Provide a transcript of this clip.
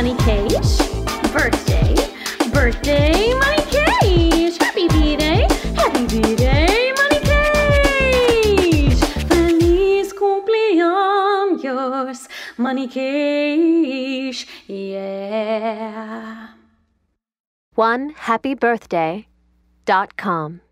Manikesh. Birthday, birthday, Manikesh. Happy B-Day, happy B-Day, Manikesh. Feliz cumpleaños, Manikesh. Yeah. One happy birthday dot com.